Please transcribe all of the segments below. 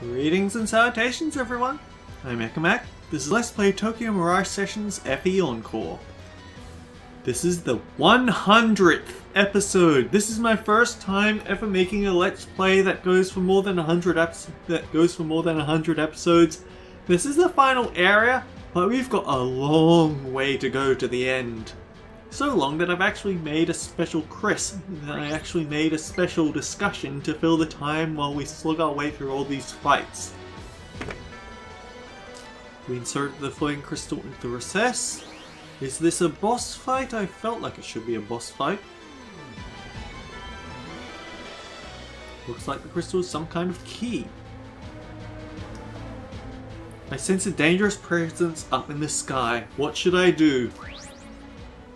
Greetings and salutations everyone! I'm Ekimmak. This is Let's Play Tokyo Mirage Sessions FE Encore. This is the 100th episode. This is my first time ever making a Let's Play that goes for more than 100 episodes. That goes for more than 100 episodes. This is the final area, but we've got a long way to go to the end. So long that I've actually made a special Chris, that I actually made a special discussion to fill the time while we slug our way through all these fights. We insert the flowing crystal into the recess. Is this a boss fight? I felt like it should be a boss fight. Looks like the crystal is some kind of key. I sense a dangerous presence up in the sky. What should I do?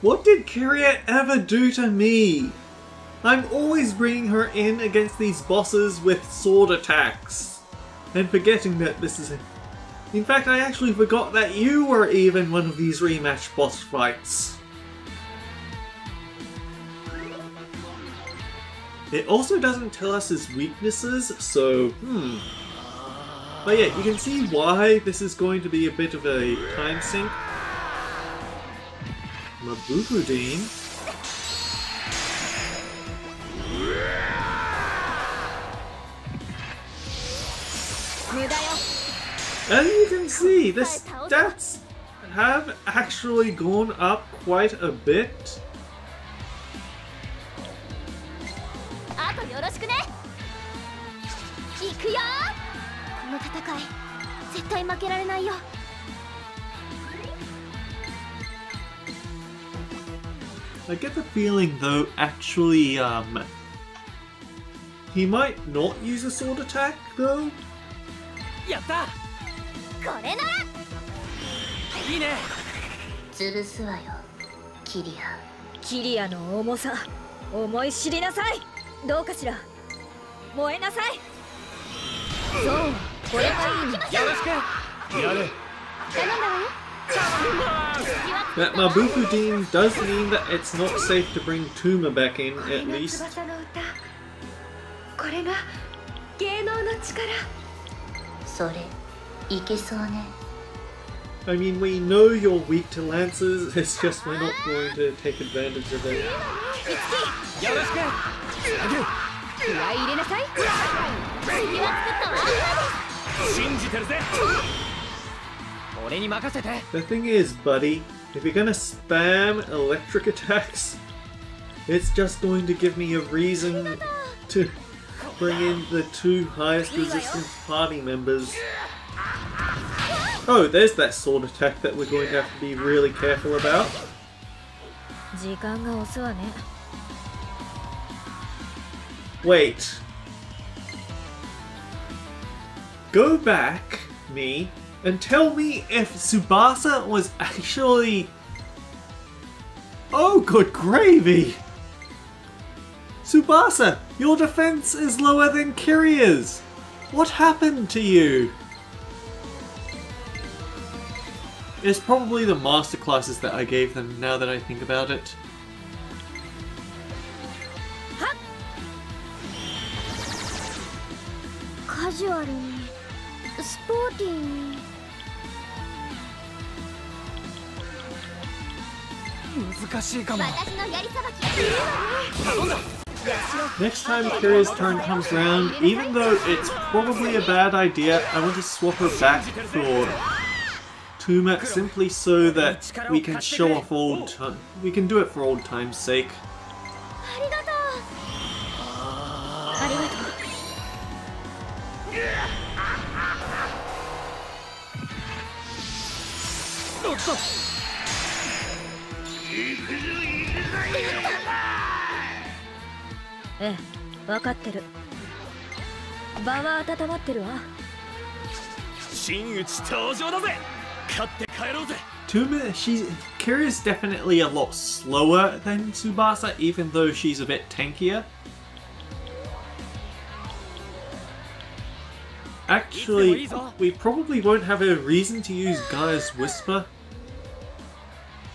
what did Kiria ever do to me? I'm always bringing her in against these bosses with sword attacks, and forgetting that this is. In fact, I actually forgot that you were even one of these rematch boss fights. It also doesn't tell us his weaknesses, so hmm. But yeah, you can see why this is going to be a bit of a time sink. Mabufudyne. As you can see, the stats have actually gone up quite a bit. I get the feeling though, actually, um, he might not use a sword attack though. やったこれならいいね潰すわよキリアキリアの重さ思い知りなさいどうかしら燃えなさいそうこれがいいのよろしくやれ頼んだわよ That Mabufudin does mean that it's not safe to bring Tuma back in, これ at が least. 翼の歌これが芸能の力それいけそうね I mean, we know you're weak to lances, it's just we're not going to take advantage of it. The thing is, buddy, if you're gonna spam electric attacks, it's just going to give me a reason to bring in the two highest resistance party members. Oh, there's that sword attack that we're going to have to be really careful about. Wait. Go back, me, and tell me if Tsubasa was actually. Oh, good gravy! Tsubasa, your defense is lower than Kiria's! What happened to you? It's probably the masterclasses that I gave them now that I think about it. カジ Next time Kiria's turn comes around, even though it's probably a bad idea, I want to swap her back for Touma simply so that we can show off old time. We can do it for old time's sake. ええ分かってる。場は温まってるわ。真打ち登場だぜ。勝って帰ろうぜ。Touma, she's Kira's definitely a lot slower than Tsubasa, even though she's a bit tankier. Actually, we probably won't have a reason to use Gaia's Whisper.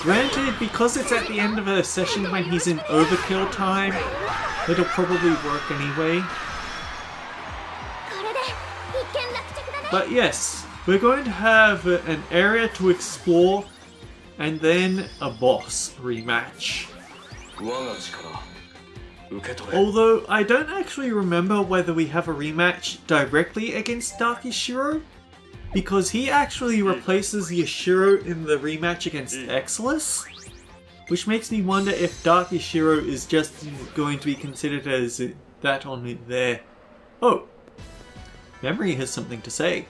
Granted, because it's at the end of a session when he's in overkill time, it'll probably work anyway. But yes, we're going to have an area to explore and then a boss rematch. Although I don't actually remember whether we have a rematch directly against Dark Yashiro because he actually replaces Yashiro in the rematch against Exilus, which makes me wonder if Dark Yashiro is just going to be considered as that on there. Oh, Mamori has something to say.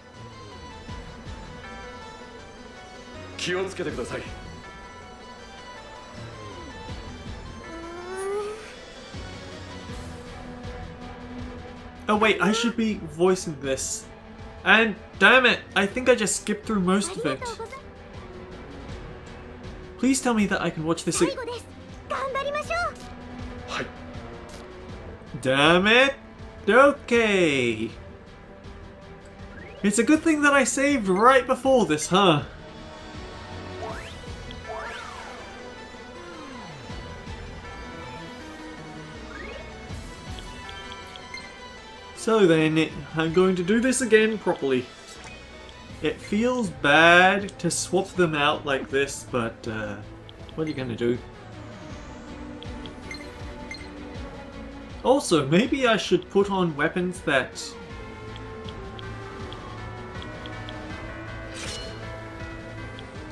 Oh wait, I should be voicing this. And damn it, I think I just skipped through most of it. Please tell me that I can watch this. Damn it! Okay! It's a good thing that I saved right before this, huh? So then, I'm going to do this again properly. It feels bad to swap them out like this, but uh, what are you gonna do? Also, maybe I should put on weapons that...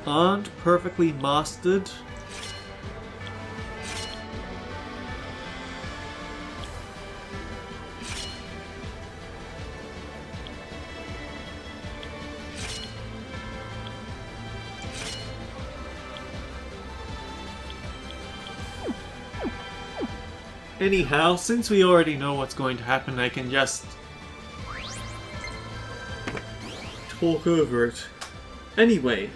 aren't perfectly mastered. Anyhow, since we already know what's going to happen, I can just talk over it. Anyway,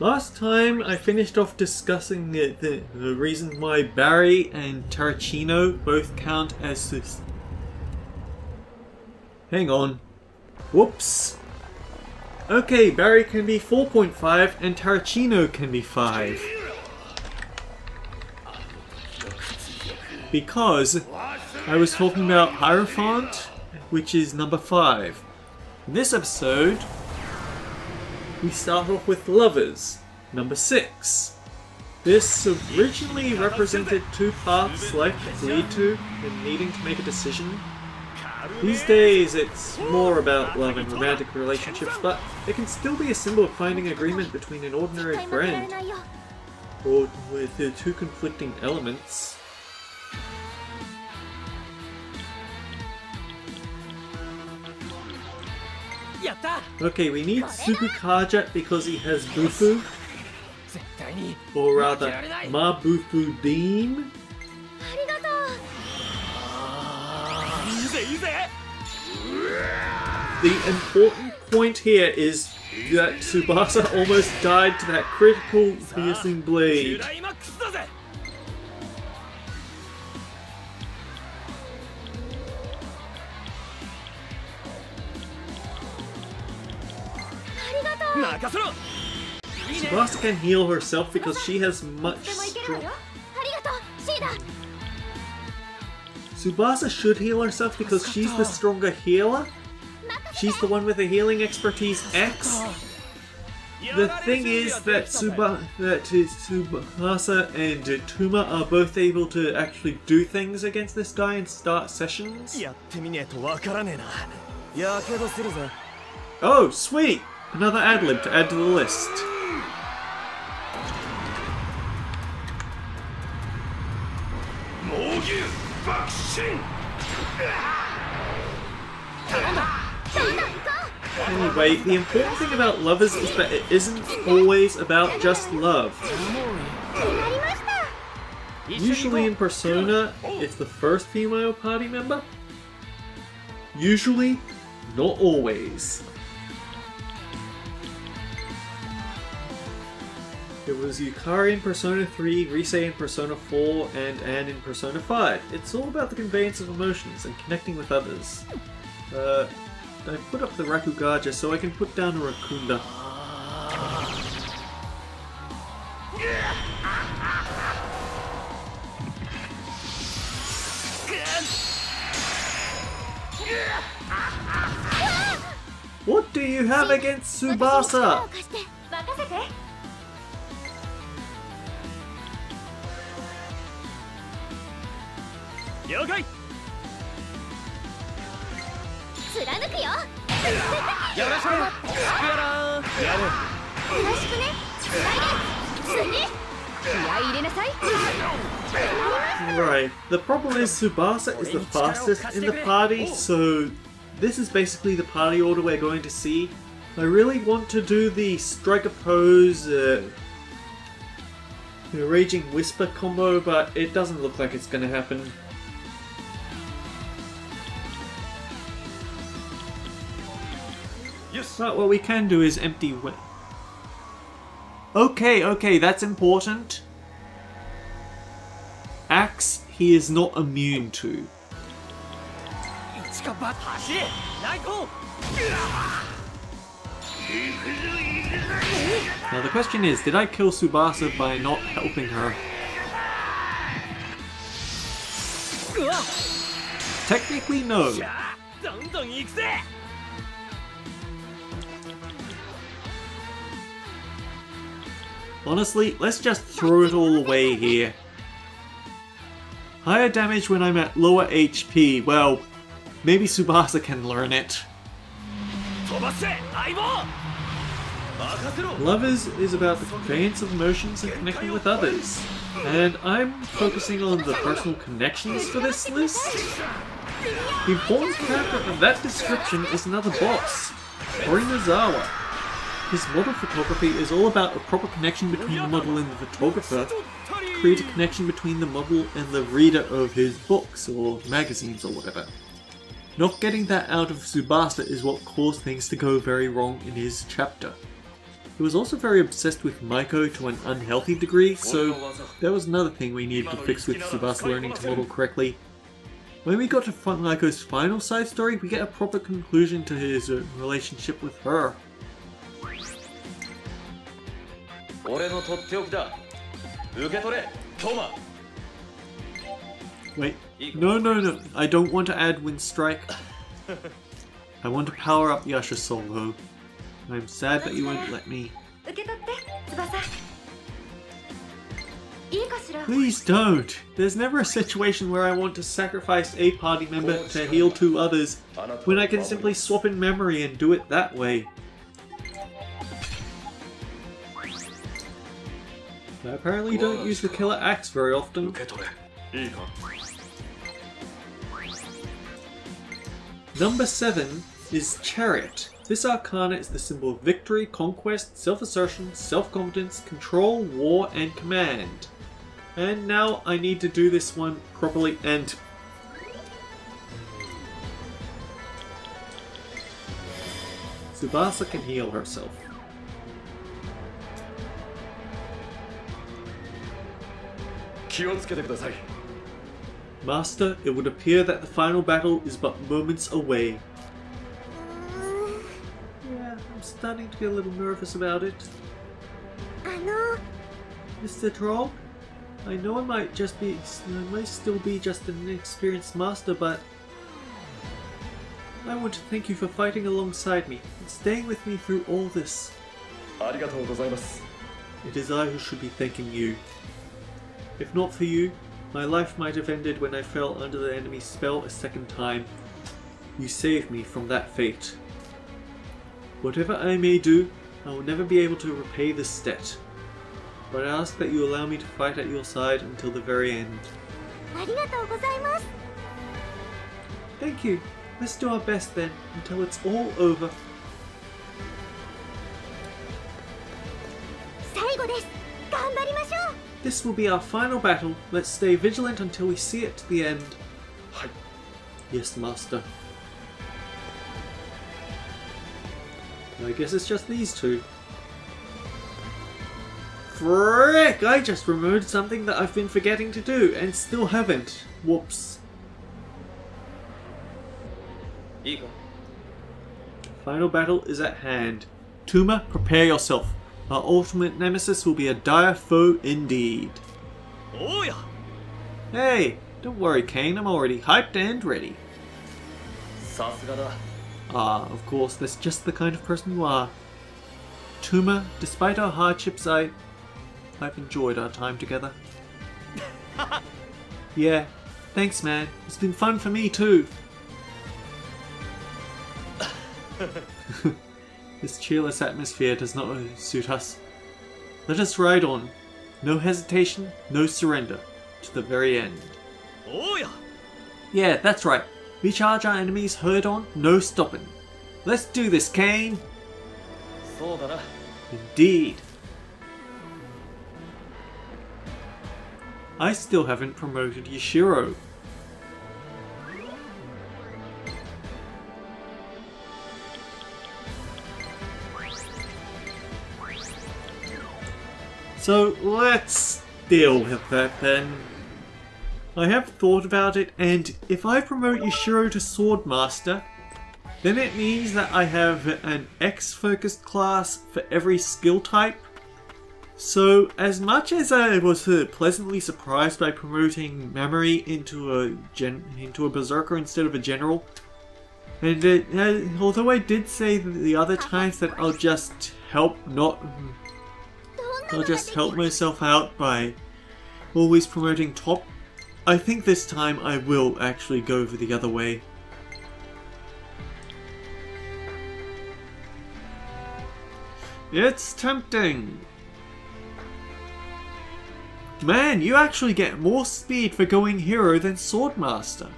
last time I finished off discussing the, the, the reason why Barry and Tarantino both count as this. Hang on. Whoops. Okay, Barry can be 4.5 and Tarantino can be 5. because I was talking about Hierophant, which is number 5. In this episode, we start off with Lovers, number 6. This originally represented two paths life could lead to and needing to make a decision. These days it's more about love and romantic relationships, but it can still be a symbol of finding agreement between an ordinary friend or with the two conflicting elements. Okay, we need Sukukaja because he has Bufu. Or rather, Ma Bufu Beam. The important point here is that Tsubasa almost died to that critical piercing blade. Tsubasa can heal herself because she has much. Tsubasa should heal herself because she's the stronger healer. She's the one with the healing expertise X. The thing is that Suba, that Tsubasa and Touma are both able to actually do things against this guy and start sessions. Oh, sweet! Another ad lib to add to the list. Anyway, the important thing about lovers is that it isn't always about just love. Usually in Persona, it's the first female party member. Usually, not always. It was Yukari in Persona 3, Rise in Persona 4, and Anne in Persona 5. It's all about the conveyance of emotions and connecting with others. Uh, I put up the Rakukaja so I can put down a Rakunda. What do you have against Tsubasa? Right, the problem is Tsubasa is the fastest in the party, so this is basically the party order we're going to see. I really want to do the striker pose, uh, the raging whisper combo, but it doesn't look like it's going to happen. But what we can do is empty well. Okay, okay, that's important. Axe, he is not immune to. Now the question is, did I kill Tsubasa by not helping her? Technically, no. Honestly, let's just throw it all away here. Higher damage when I'm at lower HP. Well, maybe Tsubasa can learn it. Lovers is about the conveyance of emotions and connecting with others. And I'm focusing on the personal connections for this list. The important character of that description is another boss, Horinazawa. His model photography is all about a proper connection between the model and the photographer, to create a connection between the model and the reader of his books or magazines or whatever. Not getting that out of Tsubasa is what caused things to go very wrong in his chapter. He was also very obsessed with Maiko to an unhealthy degree, so that was another thing we needed to fix with Tsubasa learning to model correctly. When we got to Maiko's final side story, we get a proper conclusion to his uh, relationship with her. 俺のとっておきだ受け取れトマ Wait, no, no, no, I don't want to add Wind Strike. I want to power up the Usher Solo. I'm sad that you won't let me. Please don't! There's never a situation where I want to sacrifice a party member to heal two others, when I can simply swap in Mamori and do it that way. I apparently don't use the killer axe very often. Number 7 is Chariot. This arcana is the symbol of victory, conquest, self-assertion, self-confidence, control, war, and command. And now I need to do this one properly and... Tsubasa can heal herself. Master, it would appear that the final battle is but moments away. Yeah, I'm starting to get a little nervous about it. I know. Mr. Draug, I know I might just be, I might still be just an inexperienced master, but I want to thank you for fighting alongside me and staying with me through all this. It is I who should be thanking you. If not for you, my life might have ended when I fell under the enemy's spell a second time. You saved me from that fate. Whatever I may do, I will never be able to repay this debt. But I ask that you allow me to fight at your side until the very end. Thank you. Let's do our best then, until it's all over. This will be our final battle. Let's stay vigilant until we see it to the end. Hi. Yes, master. I guess it's just these two. Frick! I just removed something that I've been forgetting to do and still haven't. Whoops. Eagle. Final battle is at hand. Touma, prepare yourself. Our ultimate nemesis will be a dire foe indeed. Oh yeah. Hey, don't worry Cain, I'm already hyped and ready. Ah, of course, that's just the kind of person you are. Touma, despite our hardships, I... I've enjoyed our time together. yeah, thanks man. It's been fun for me too. This cheerless atmosphere does not suit us. Let us ride on. No hesitation, no surrender. To the very end. Oh yeah! Yeah, that's right. We charge our enemies herd on, no stopping. Let's do this, Cain! Indeed. I still haven't promoted Yashiro. So let's deal with that then. I have thought about it, and if I promote Yashiro to Swordmaster, then it means that I have an X-focused class for every skill type. So, as much as I was pleasantly surprised by promoting Mamori into a into a Berserker instead of a General, and it, uh, although I did say the other times that I'll just help not I'll just help myself out by always promoting top. I think this time I will actually go for the other way. It's tempting! Man, you actually get more speed for going hero than Swordmaster.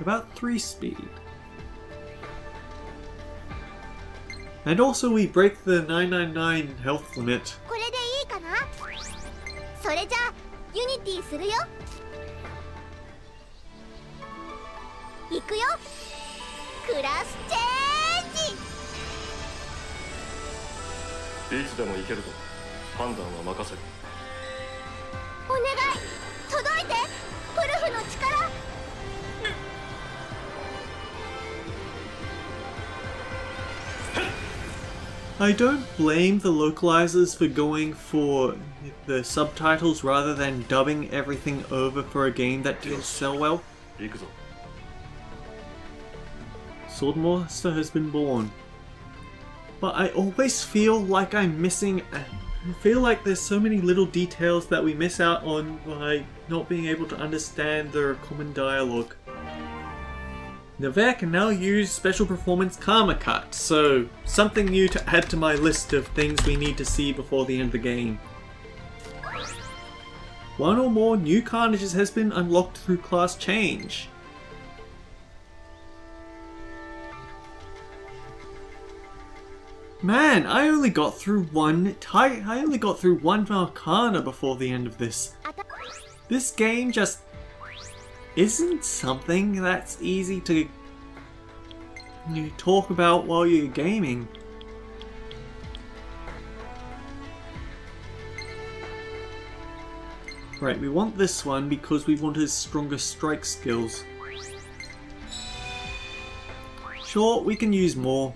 About 3 speed. And also we break the 999 health limit. これでいいかな？それじゃあユニティするよ。行くよ。クラスチェンジ。いつでも行けるぞ。判断は任せる。お願い I don't blame the localizers for going for the subtitles rather than dubbing everything over for a game that didn't sell well. Sword Monster has been born. But I always feel like I'm missing... I feel like there's so many little details that we miss out on by not being able to understand the common dialogue. Can now use Special Performance Karma Cut, so something new to add to my list of things we need to see before the end of the game. One or more new carnages has been unlocked through class change. Man, I only got through one I I only got through one Arcana before the end of this. This game just isn't something that's easy to you talk about while you're gaming. Right, we want this one because we want his stronger strike skills. Sure, we can use more.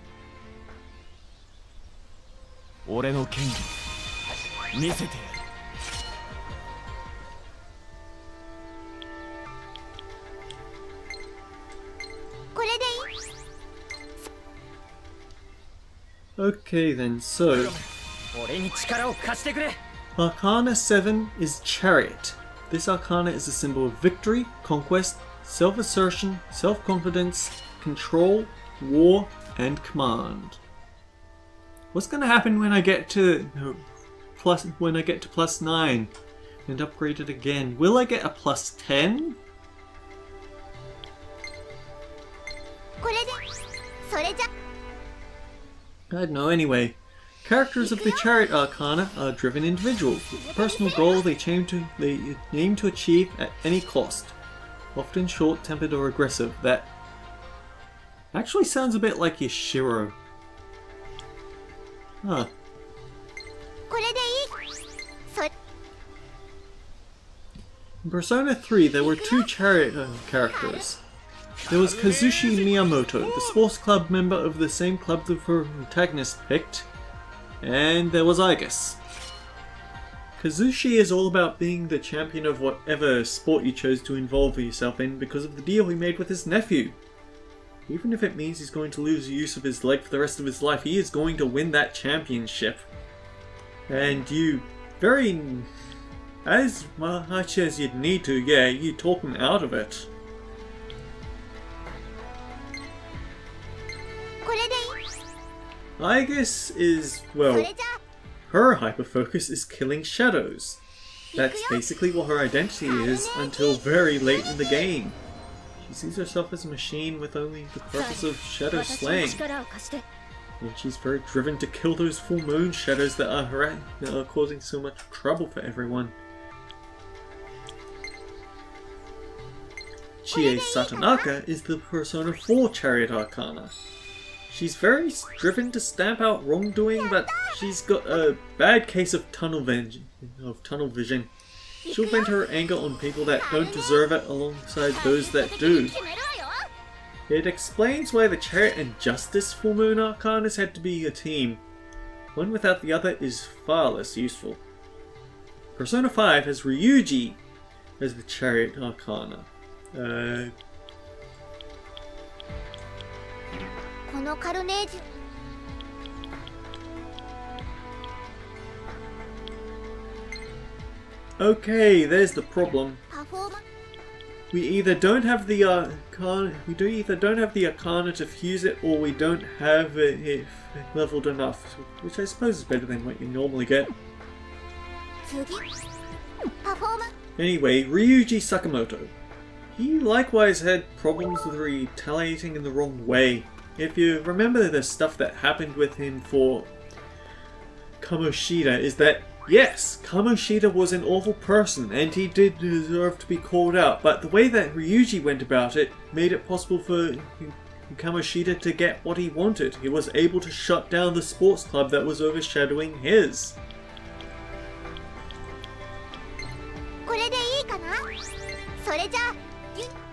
Okay then, so... Arcana 7 is Chariot. This arcana is a symbol of victory, conquest, self-assertion, self-confidence, control, war, and command. What's gonna happen when I get to... No, plus, when I get to plus 9 and upgrade it again? Will I get a plus 10? I don't know, anyway. Characters of the Chariot Arcana are driven individuals, with a personal goal they, to, they aim to achieve at any cost. Often short-tempered or aggressive, that actually sounds a bit like Yashiro. Huh. In Persona 3, there were two chariot uh, characters. There was Kazushi Miyamoto, the sports club member of the same club the protagonist picked, and there was Aigis. Kazushi is all about being the champion of whatever sport you chose to involve yourself in because of the deal he made with his nephew. Even if it means he's going to lose the use of his leg for the rest of his life, he is going to win that championship. And you very as much as you'd need to, yeah, you talk him out of it. Aigis is, well, her hyperfocus is killing shadows. That's basically what her identity is until very late in the game. She sees herself as a machine with only the purpose of shadow slaying. And she's very driven to kill those full moon shadows that are, that are causing so much trouble for everyone. Chie Satonaka is the Persona 4 Chariot Arcana. She's very driven to stamp out wrongdoing, but she's got a bad case of tunnel vision. Of tunnel vision. She'll vent her anger on people that don't deserve it alongside those that do. It explains why the Chariot and Justice for Moon Arcanus had to be a team. One without the other is far less useful. Persona 5 has Ryuji as the Chariot Arcana. Uh, このカルネージ Okay, there's the problem. We either don't have the uh, Arcana, we do either don't have the Arcana to fuse it, or we don't have it leveled enough, which I suppose is better than what you normally get. Anyway, Ryuji Sakamoto. He likewise had problems with retaliating in the wrong way. If you remember the stuff that happened with him for Kamoshida, is that yes, Kamoshida was an awful person and he did deserve to be called out, but the way that Ryuji went about it made it possible for Kamoshida to get what he wanted. He was able to shut down the sports club that was overshadowing his.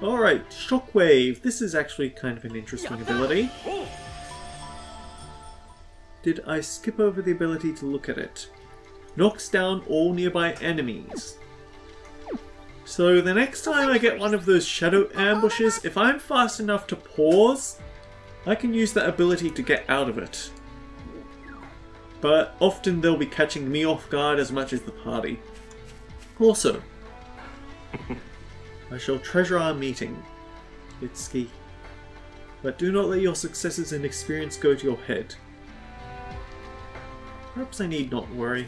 Alright, Shockwave. This is actually kind of an interesting ability. Oh. Did I skip over the ability to look at it? Knocks down all nearby enemies. So the next time I get one of those shadow ambushes, if I'm fast enough to pause, I can use that ability to get out of it. But often they'll be catching me off guard as much as the party. Also, I shall treasure our meeting, Itsuki. But do not let your successes and experience go to your head. Perhaps I need not worry.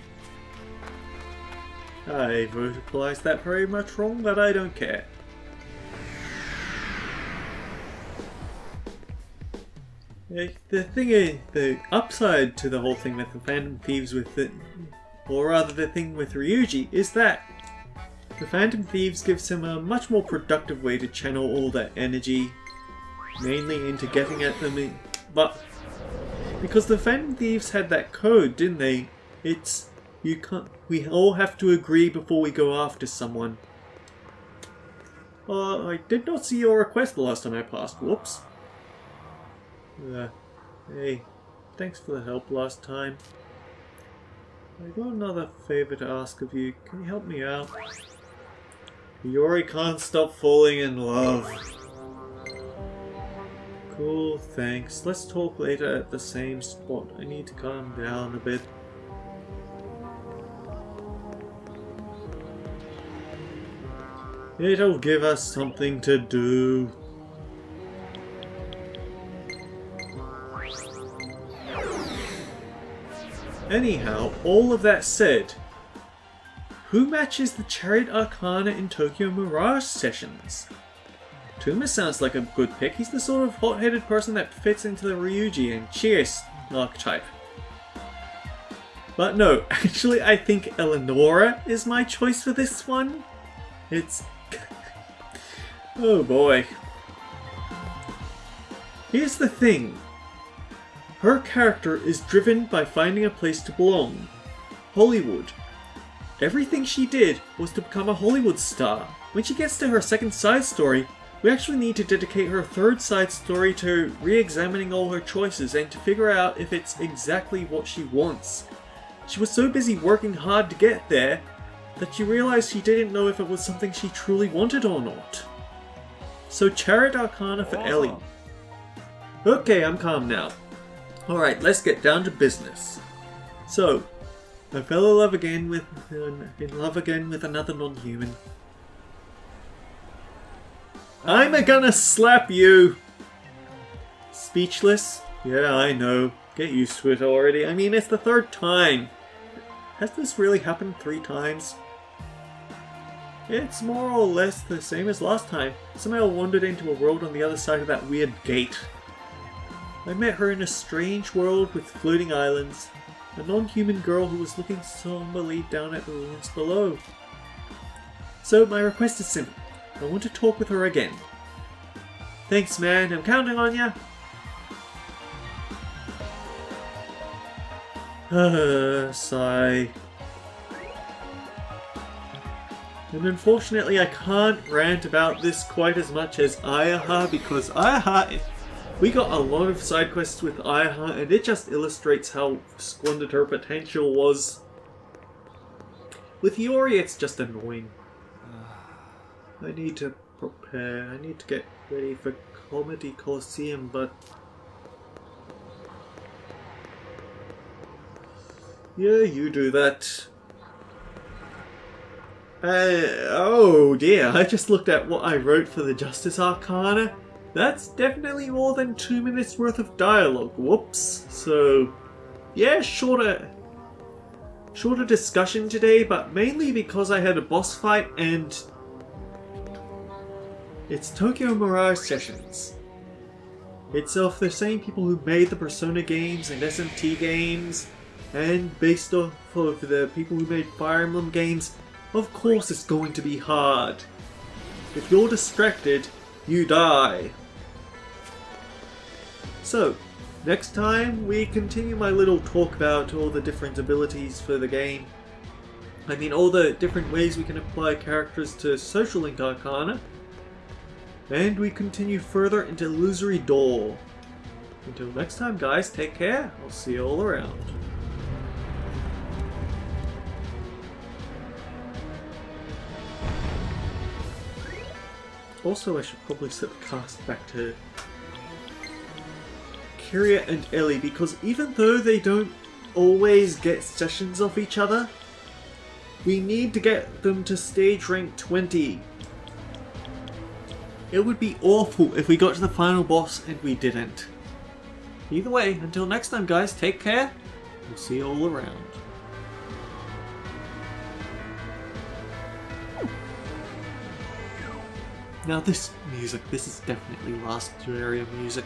I vocalized that very much wrong, but I don't care. The thing is, the upside to the whole thing with the Phantom Thieves with the, or rather the thing with Ryuji, is that the Phantom Thieves gives him a much more productive way to channel all that energy, mainly into getting at them. But because the Phantom Thieves had that code, didn't they? It's you can't. We all have to agree before we go after someone. Uh, I did not see your request the last time I passed. Whoops. Uh, hey, thanks for the help last time. I got another favor to ask of you. Can you help me out? Yori can't stop falling in love. Cool, thanks. Let's talk later at the same spot. I need to calm down a bit. It'll give us something to do. Anyhow, all of that said, who matches the Chariot Arcana in Tokyo Mirage sessions? Touma sounds like a good pick. He's the sort of hot-headed person that fits into the Ryuji and Chie's archetype. But no, actually I think Eleonora is my choice for this one. It's... oh boy. Here's the thing. Her character is driven by finding a place to belong. Hollywood. Everything she did was to become a Hollywood star. When she gets to her second side story, we actually need to dedicate her third side story to re-examining all her choices and to figure out if it's exactly what she wants. She was so busy working hard to get there that she realized she didn't know if it was something she truly wanted or not. So Chariot Arcana for Ellie. Okay, I'm calm now. Alright, let's get down to business. So, I fell in love again with in love again with another non-human. I'm gonna slap you! Speechless? Yeah, I know. Get used to it already. I mean, it's the third time. Has this really happened three times? It's more or less the same as last time. Somehow wandered into a world on the other side of that weird gate. I met her in a strange world with floating islands. A non-human girl who was looking somberly down at the ruins below. So my request is simple. I want to talk with her again. Thanks man, I'm counting on ya. Uh, sigh. And unfortunately I can't rant about this quite as much as Ayaha because Ayaha, we got a lot of side quests with Ayaha and it just illustrates how squandered her potential was. With Yori it's just annoying. I need to prepare, I need to get ready for Comedy Coliseum but Yeah, you do that. Uh, oh dear, I just looked at what I wrote for the Justice Arcana. That's definitely more than two minutes worth of dialogue. Whoops. So, yeah, shorter, shorter discussion today, but mainly because I had a boss fight and it's Tokyo Mirage Sessions. It's of the same people who made the Persona games and SMT games and based off of the people who made Fire Emblem games, of course it's going to be hard. If you're distracted, you die. So, next time we continue my little talk about all the different abilities for the game. I mean all the different ways we can apply characters to Social Link Arcana. And we continue further into Illusory Dolhr. Until next time guys, take care. I'll see you all around. Also, I should probably set the cast back to Kiria and Ellie because even though they don't always get sessions off each other, we need to get them to stage rank 20. It would be awful if we got to the final boss and we didn't. Either way, until next time guys, take care. We'll see you all around. Now this music, this is definitely Last Area music.